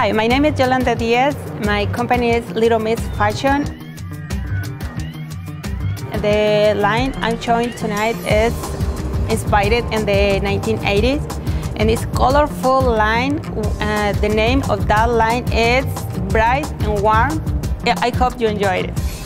Hi, my name is Yolanda Diaz. My company is Little Miss Fashion. The line I'm showing tonight is inspired in the 1980s and it's colorful line. Uh, the name of that line is Bright and Warm. I hope you enjoyed it.